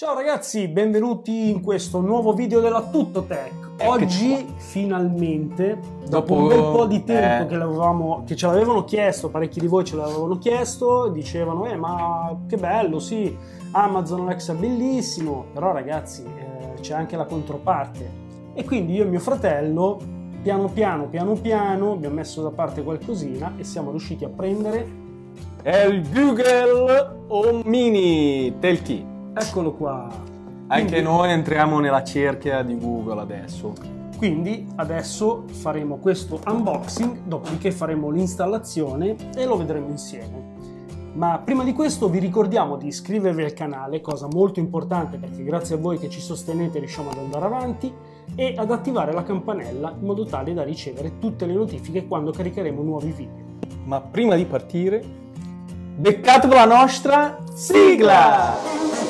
Ciao ragazzi, benvenuti in questo nuovo video della Tuttotech. Oggi finalmente, dopo, Dopo- un bel po' di tempo eh. che, l'avevamo- che ce l'avevano chiesto, parecchi di voi ce l'avevano chiesto, dicevano eh ma che bello, sì, Amazon Alexa è bellissimo, però ragazzi eh, c'è anche la controparte. E quindi io e mio fratello, piano piano, piano piano, abbiamo messo da parte qualcosina e siamo riusciti a prendere, È il Google Home Mini Telkey. Eccolo qua. Anche Quindi- noi entriamo nella cerchia di Google adesso. Quindi adesso faremo questo unboxing, dopodiché faremo l'installazione e lo vedremo insieme. Ma prima di questo vi ricordiamo di iscrivervi al canale, cosa molto importante perché grazie a voi che ci sostenete riusciamo ad andare avanti, e ad attivare la campanella in modo tale da ricevere tutte le notifiche quando caricheremo nuovi video. Ma prima di partire, beccatevi la nostra sigla!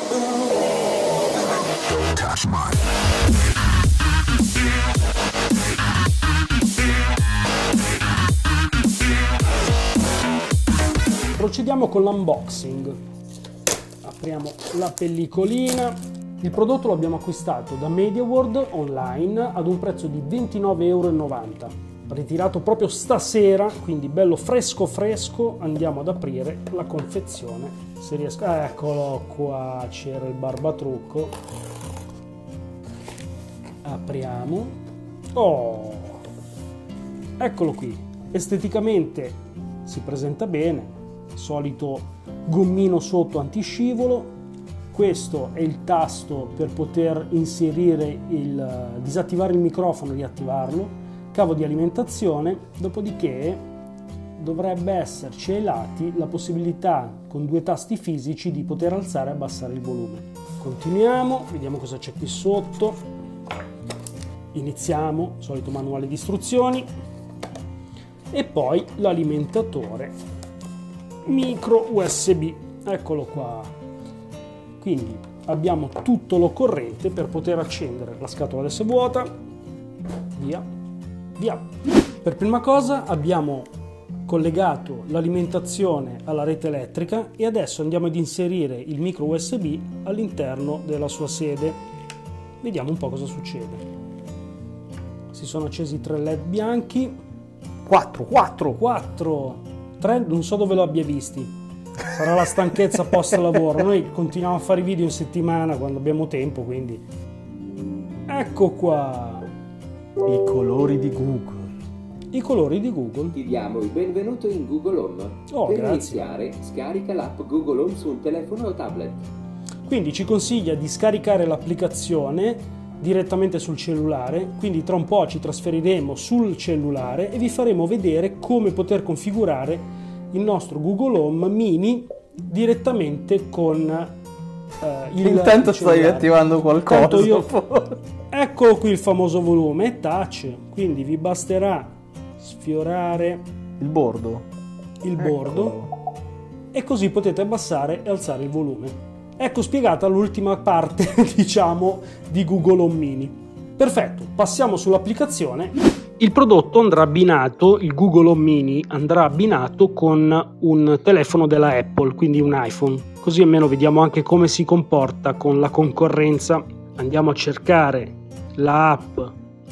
Procediamo con l'unboxing. Apriamo la pellicolina. Il prodotto lo abbiamo acquistato da MediaWorld online ad un prezzo di 29,90 euro. Ritirato proprio stasera, quindi bello fresco fresco, andiamo ad aprire la confezione. Se riesco... Eccolo qua, c'era il barbatrucco. Apriamo. Oh! Eccolo qui. Esteticamente si presenta bene, solito gommino sotto antiscivolo. Questo è il tasto per poter inserire il disattivare il microfono e riattivarlo, cavo di alimentazione, dopodiché dovrebbe esserci ai lati la possibilità con due tasti fisici di poter alzare e abbassare il volume. Continuiamo, vediamo cosa c'è qui sotto. Iniziamo, solito manuale di istruzioni. E poi l'alimentatore micro USB eccolo qua. Quindi abbiamo tutto l'occorrente per poter accendere la scatola adesso è vuota. Via via per prima cosa abbiamo collegato l'alimentazione alla rete elettrica e adesso andiamo ad inserire il micro USB all'interno della sua sede vediamo un po' cosa succede si sono accesi tre led bianchi 4, 4! 4, 3, non so dove lo abbia visti. Sarà la stanchezza post lavoro. Noi continuiamo a fare i video in settimana quando abbiamo tempo, quindi. Ecco qua. I colori di Google. I colori di Google. Ti diamo il benvenuto in Google Home. Oh, per grazie. iniziare, scarica l'app Google Home su un telefono o tablet. Quindi ci consiglia di scaricare l'applicazione direttamente sul cellulare, quindi tra un po' ci trasferiremo sul cellulare e vi faremo vedere come poter configurare il nostro Google Home mini direttamente con eh, il Intanto stai cellulare. attivando qualcosa. Tanto io- Eccolo qui il famoso volume, touch, quindi vi basterà sfiorare Il bordo. il bordo e così potete abbassare e alzare il volume. Ecco spiegata l'ultima parte, diciamo, di Google Home Mini. Perfetto, passiamo sull'applicazione. Il prodotto andrà abbinato, il Google Home Mini andrà abbinato con un telefono della Apple, quindi un iPhone. Così almeno vediamo anche come si comporta con la concorrenza. Andiamo a cercare la app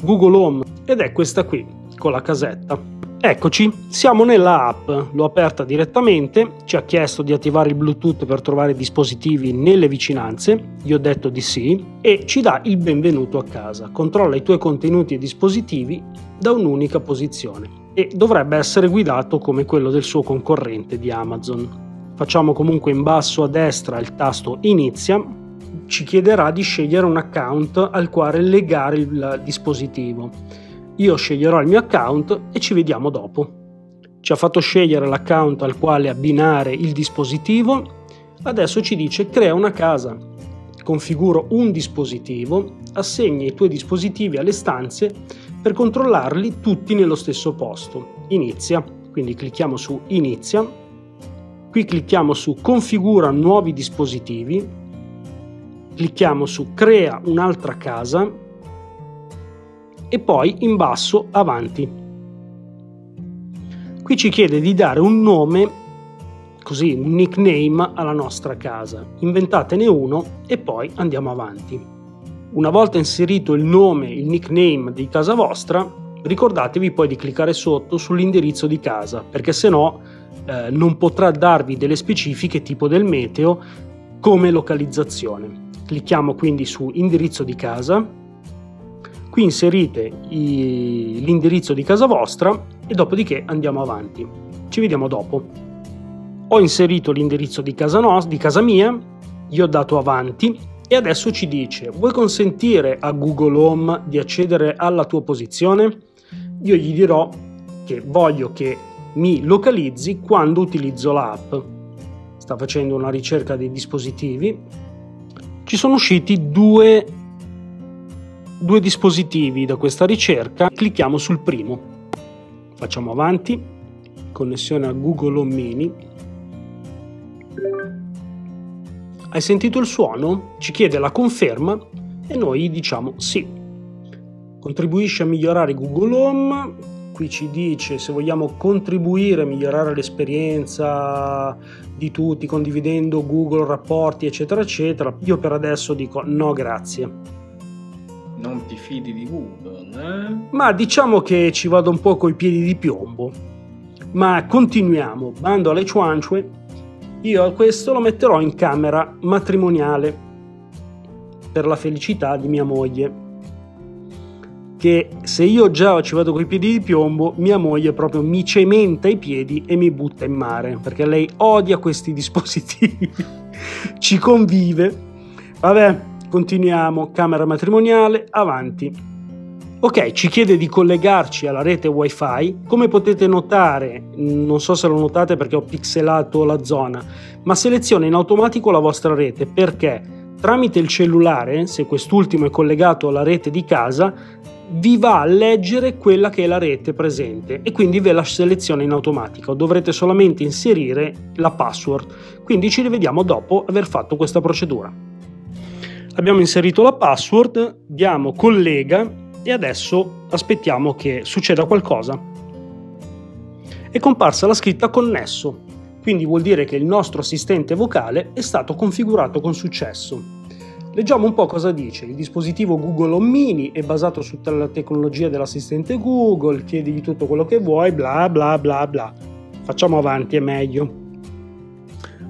Google Home ed è questa qui, con la casetta. Eccoci, siamo nella app, l'ho aperta direttamente, ci ha chiesto di attivare il Bluetooth per trovare dispositivi nelle vicinanze, gli ho detto di sì e ci dà il benvenuto a casa. Controlla i tuoi contenuti e dispositivi da un'unica posizione e dovrebbe essere guidato come quello del suo concorrente di Amazon. Facciamo comunque in basso a destra il tasto Inizia, ci chiederà di scegliere un account al quale legare il dispositivo. Io sceglierò il mio account e ci vediamo dopo. Ci ha fatto scegliere l'account al quale abbinare il dispositivo. Adesso ci dice crea una casa. Configuro un dispositivo, assegna i tuoi dispositivi alle stanze per controllarli tutti nello stesso posto. Inizia, quindi clicchiamo su Inizia. Qui clicchiamo su Configura nuovi dispositivi. Clicchiamo su Crea un'altra casa e poi in basso avanti. Qui ci chiede di dare un nome così un nickname alla nostra casa. Inventatene uno e poi andiamo avanti. Una volta inserito il nome, il nickname di casa vostra, ricordatevi poi di cliccare sotto sull'indirizzo di casa, perché se no eh, non potrà darvi delle specifiche tipo del meteo come localizzazione. Clicchiamo quindi su indirizzo di casa, qui inserite i, l'indirizzo di casa vostra e dopodiché andiamo avanti. Ci vediamo dopo. Ho inserito l'indirizzo di casa, no, di casa mia, gli ho dato avanti e adesso ci dice vuoi consentire a Google Home di accedere alla tua posizione? Io gli dirò che voglio che mi localizzi quando utilizzo l'app. Sta facendo una ricerca dei dispositivi. Ci sono usciti due, due dispositivi da questa ricerca. Clicchiamo sul primo. Facciamo avanti. Connessione a Google Home Mini. Hai sentito il suono? Ci chiede la conferma e noi diciamo sì. Contribuisce a migliorare Google Home, qui ci dice se vogliamo contribuire a migliorare l'esperienza di tutti condividendo Google, rapporti eccetera eccetera, io per adesso dico no grazie. Non ti fidi di Google, eh? Ma diciamo che ci vado un po' coi piedi di piombo. Ma continuiamo, bando alle cianciue, io a questo lo metterò in camera matrimoniale per la felicità di mia moglie che se io già ci vado coi piedi di piombo, mia moglie proprio mi cementa i piedi e mi butta in mare, perché lei odia questi dispositivi, ci convive. Vabbè, continuiamo, camera matrimoniale, avanti. Ok, ci chiede di collegarci alla rete wifi. Come potete notare, non so se lo notate perché ho pixelato la zona, ma seleziona in automatico la vostra rete perché tramite il cellulare, se quest'ultimo è collegato alla rete di casa, vi va a leggere quella che è la rete presente e quindi ve la seleziona in automatico. Dovrete solamente inserire la password. Quindi ci rivediamo dopo aver fatto questa procedura. Abbiamo inserito la password, diamo collega e adesso aspettiamo che succeda qualcosa. È comparsa la scritta connesso, quindi vuol dire che il nostro assistente vocale è stato configurato con successo. Leggiamo un po' cosa dice. Il dispositivo Google Home Mini è basato sulla tecnologia dell'assistente Google, chiedigli tutto quello che vuoi, bla bla bla bla. Facciamo avanti, è meglio.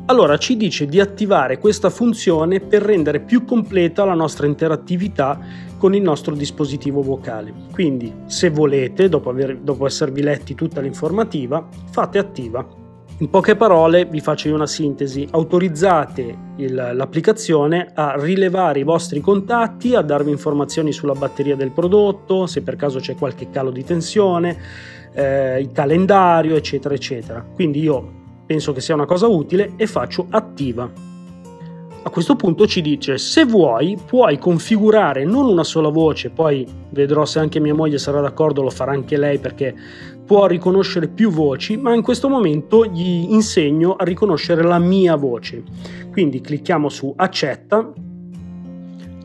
Allora ci dice di attivare questa funzione per rendere più completa la nostra interattività con il nostro dispositivo vocale. Quindi, se volete, dopo, aver, dopo esservi letti tutta l'informativa, fate attiva. In poche parole vi faccio una sintesi, autorizzate il, l'applicazione a rilevare i vostri contatti, a darvi informazioni sulla batteria del prodotto, se per caso c'è qualche calo di tensione, eh, il calendario, eccetera, eccetera. Quindi io penso che sia una cosa utile e faccio attiva. A questo punto ci dice se vuoi puoi configurare non una sola voce, poi vedrò se anche mia moglie sarà d'accordo, lo farà anche lei perché può riconoscere più voci, ma in questo momento gli insegno a riconoscere la mia voce. Quindi clicchiamo su accetta.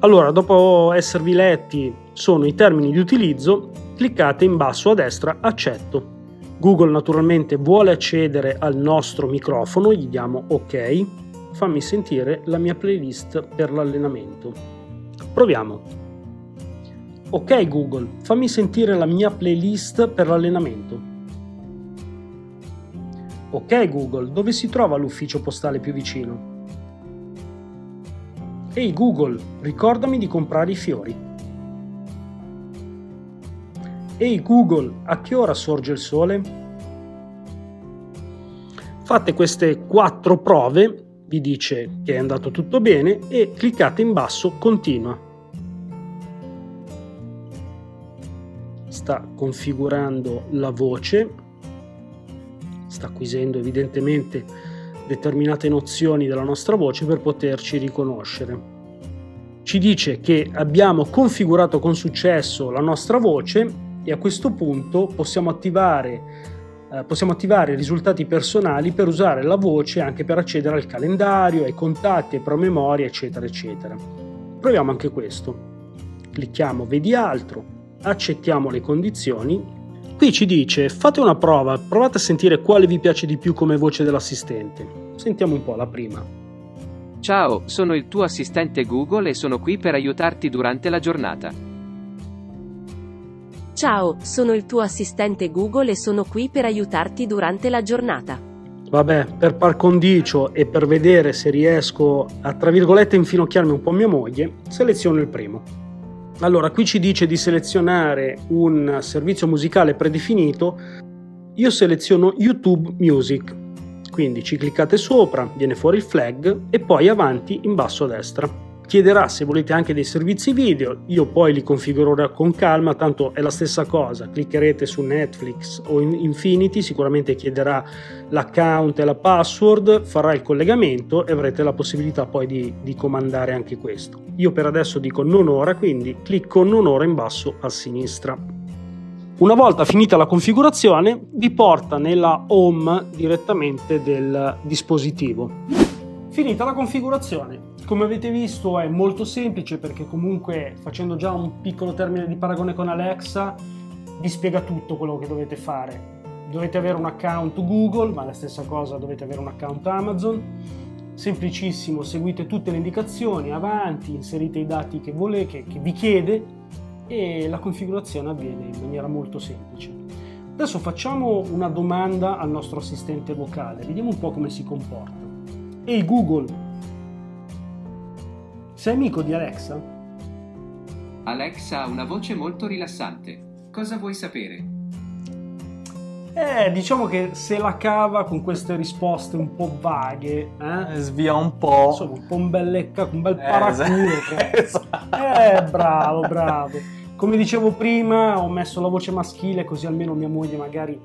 Allora, dopo esservi letti sono i termini di utilizzo, cliccate in basso a destra accetto. Google naturalmente vuole accedere al nostro microfono, gli diamo ok, fammi sentire la mia playlist per l'allenamento. Proviamo. Ok Google, fammi sentire la mia playlist per l'allenamento. Ok Google, dove si trova l'ufficio postale più vicino? Ehi Google, ricordami di comprare i fiori. Ehi Google, a che ora sorge il sole? Fate queste quattro prove, vi dice che è andato tutto bene e cliccate in basso continua. sta configurando la voce, sta acquisendo evidentemente determinate nozioni della nostra voce per poterci riconoscere. Ci dice che abbiamo configurato con successo la nostra voce e a questo punto possiamo attivare, eh, possiamo attivare i risultati personali per usare la voce anche per accedere al calendario, ai contatti, ai promemoria, eccetera, eccetera. Proviamo anche questo. Clicchiamo Vedi altro, accettiamo le condizioni. Qui ci dice fate una prova, provate a sentire quale vi piace di più come voce dell'assistente. Sentiamo un po' la prima. Ciao, sono il tuo assistente Google e sono qui per aiutarti durante la giornata. Ciao, sono il tuo assistente Google e sono qui per aiutarti durante la giornata. Vabbè, per par condicio e per vedere se riesco a, tra virgolette, infinocchiarmi un po' mia moglie, seleziono il primo. Allora, qui ci dice di selezionare un servizio musicale predefinito. Io seleziono YouTube Music. Quindi ci cliccate sopra, viene fuori il flag e poi avanti in basso a destra chiederà se volete anche dei servizi video, io poi li configurerò con calma, tanto è la stessa cosa, cliccherete su Netflix o Infinity, sicuramente chiederà l'account e la password, farà il collegamento e avrete la possibilità poi di, di comandare anche questo. Io per adesso dico non ora, quindi clicco non ora in basso a sinistra. Una volta finita la configurazione vi porta nella home direttamente del dispositivo. Finita la configurazione, come avete visto è molto semplice perché comunque facendo già un piccolo termine di paragone con Alexa vi spiega tutto quello che dovete fare. Dovete avere un account Google, ma la stessa cosa dovete avere un account Amazon. Semplicissimo, seguite tutte le indicazioni, avanti, inserite i dati che, volete, che, che vi chiede e la configurazione avviene in maniera molto semplice. Adesso facciamo una domanda al nostro assistente vocale, vediamo un po' come si comporta. Ehi Google, sei amico di Alexa? Alexa ha una voce molto rilassante. Cosa vuoi sapere? Eh, diciamo che se la cava con queste risposte un po' vaghe, eh? svia un po'. Insomma, un po' un bel lecca, un bel paraculo. Eh, esatto. Eh, bravo, bravo. Come dicevo prima, ho messo la voce maschile così almeno mia moglie magari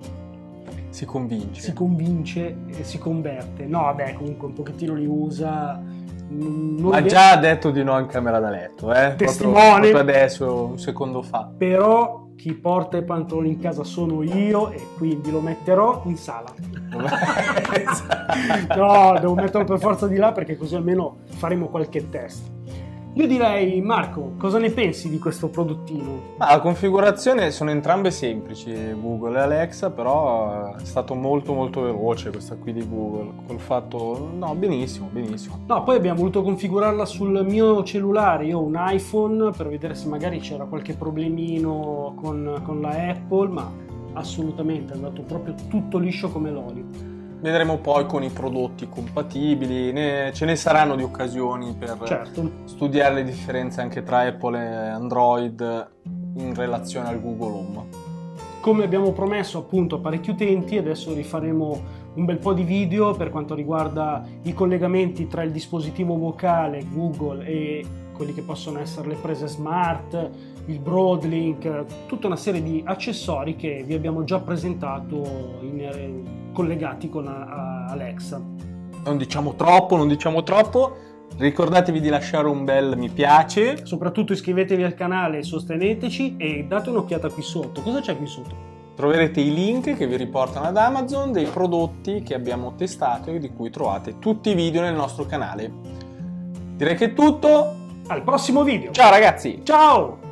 si convince. Si convince e si converte. No, vabbè, comunque un pochettino li usa non ha già detto di no in camera da letto, eh? Testimone. Proprio, adesso, un secondo fa. Però chi porta i pantaloni in casa sono io e quindi lo metterò in sala. no, devo metterlo per forza di là perché così almeno faremo qualche test. Io direi, Marco, cosa ne pensi di questo prodottino? Ah, la configurazione sono entrambe semplici, Google e Alexa, però è stato molto molto veloce questa qui di Google, col fatto, no, benissimo, benissimo. No, poi abbiamo voluto configurarla sul mio cellulare, io ho un iPhone, per vedere se magari c'era qualche problemino con, con la Apple, ma assolutamente è andato proprio tutto liscio come l'olio. Vedremo poi con i prodotti compatibili, ne, ce ne saranno di occasioni per certo. studiare le differenze anche tra Apple e Android in relazione al Google Home. Come abbiamo promesso appunto a parecchi utenti, adesso rifaremo un bel po' di video per quanto riguarda i collegamenti tra il dispositivo vocale Google e quelli che possono essere le prese smart, il Broadlink, tutta una serie di accessori che vi abbiamo già presentato in, collegati con Alexa. Non diciamo troppo, non diciamo troppo. Ricordatevi di lasciare un bel mi piace. Soprattutto iscrivetevi al canale, sosteneteci e date un'occhiata qui sotto. Cosa c'è qui sotto? Troverete i link che vi riportano ad Amazon dei prodotti che abbiamo testato e di cui trovate tutti i video nel nostro canale. Direi che è tutto. Al prossimo video. Ciao ragazzi. Ciao.